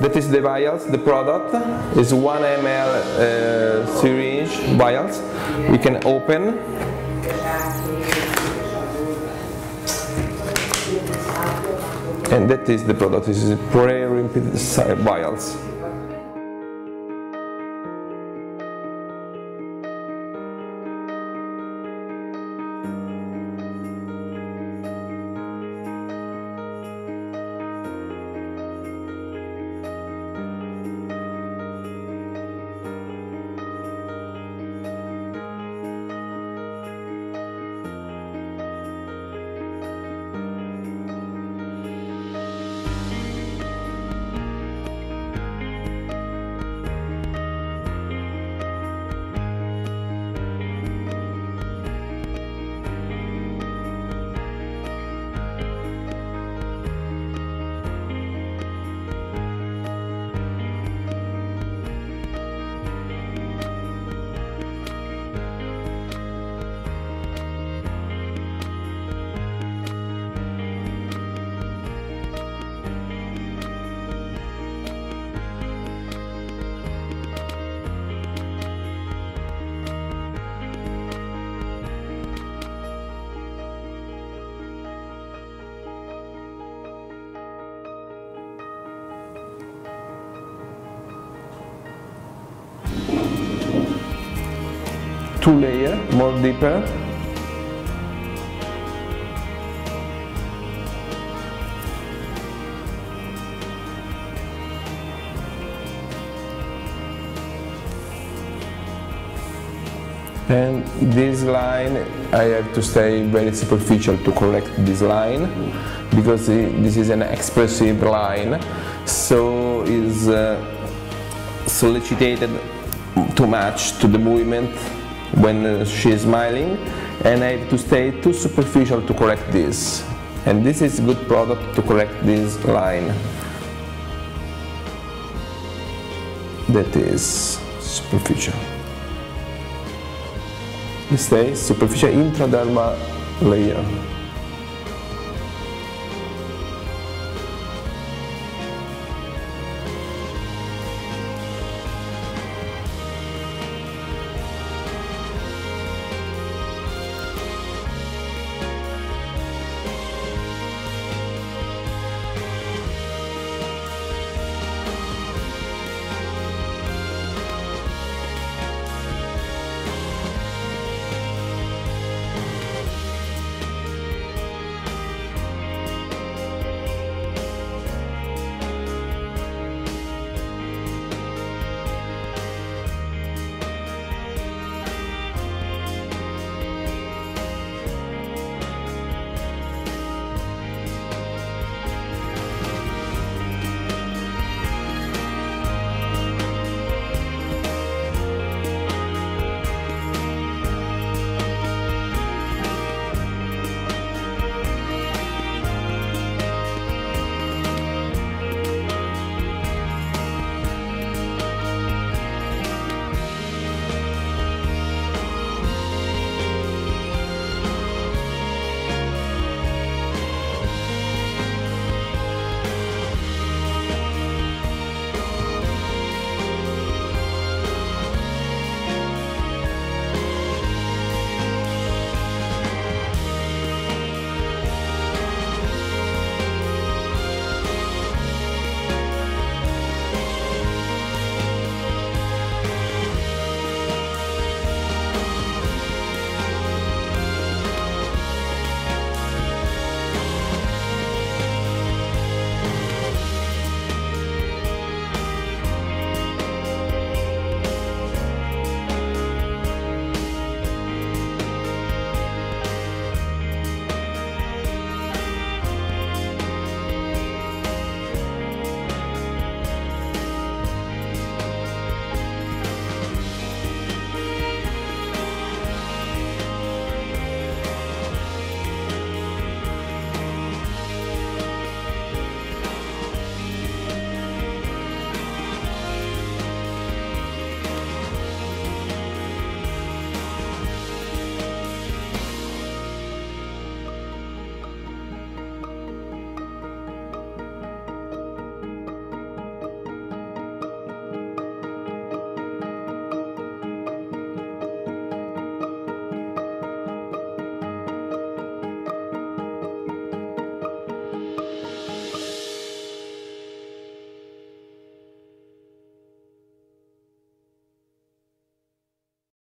that is the vials, the product is 1 ml uh, syringe vials. We can open. And that is the product, this is pre-rimped vials. Two layer, more deeper. And this line, I have to stay very superficial to correct this line because this is an expressive line, so is uh, solicited to match to the movement when uh, she is smiling and I have to stay too superficial to correct this. And this is good product to correct this line. That is superficial. Stay superficial intradermal layer